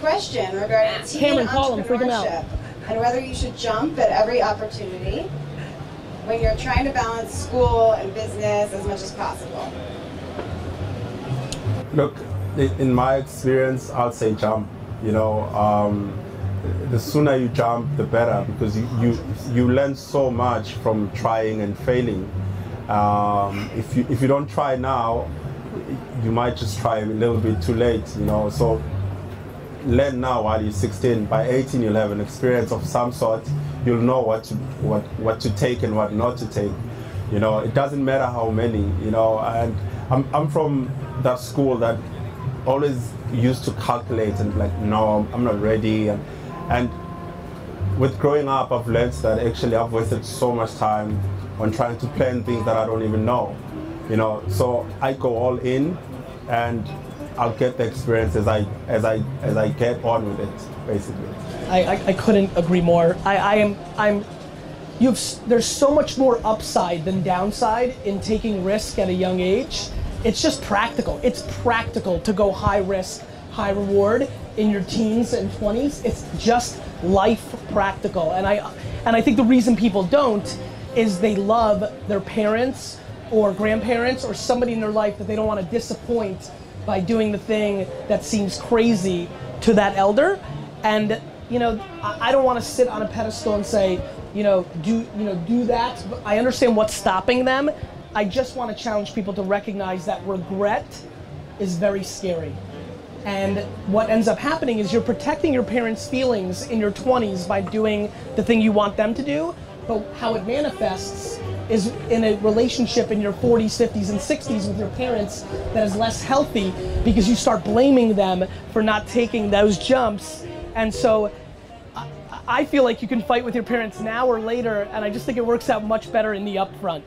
Question regarding teen Cameron, call him, freak him out. entrepreneurship and whether you should jump at every opportunity when you're trying to balance school and business as much as possible. Look, in my experience, I'll say jump. You know, um, the sooner you jump, the better because you, you you learn so much from trying and failing. Um, if you if you don't try now, you might just try a little bit too late. You know, so learn now while you're 16. By 18, you'll have an experience of some sort. You'll know what to what what to take and what not to take. You know, it doesn't matter how many. You know, and I'm I'm from that school that always used to calculate and like, no, I'm not ready. And and with growing up, I've learned that actually I've wasted so much time on trying to plan things that I don't even know. You know, so I go all in, and I'll get the experience as I as I as I get on with it, basically. I, I, I couldn't agree more. I, I am I'm you've there's so much more upside than downside in taking risk at a young age. It's just practical. It's practical to go high risk, high reward in your teens and 20s. It's just life practical. And I and I think the reason people don't is they love their parents or grandparents or somebody in their life that they don't want to disappoint by doing the thing that seems crazy to that elder. And you know, I don't want to sit on a pedestal and say, you know, do you know do that. But I understand what's stopping them. I just want to challenge people to recognize that regret is very scary. And what ends up happening is you're protecting your parents' feelings in your 20s by doing the thing you want them to do, but how it manifests is in a relationship in your 40s, 50s, and 60s with your parents that is less healthy because you start blaming them for not taking those jumps. And so I feel like you can fight with your parents now or later, and I just think it works out much better in the upfront.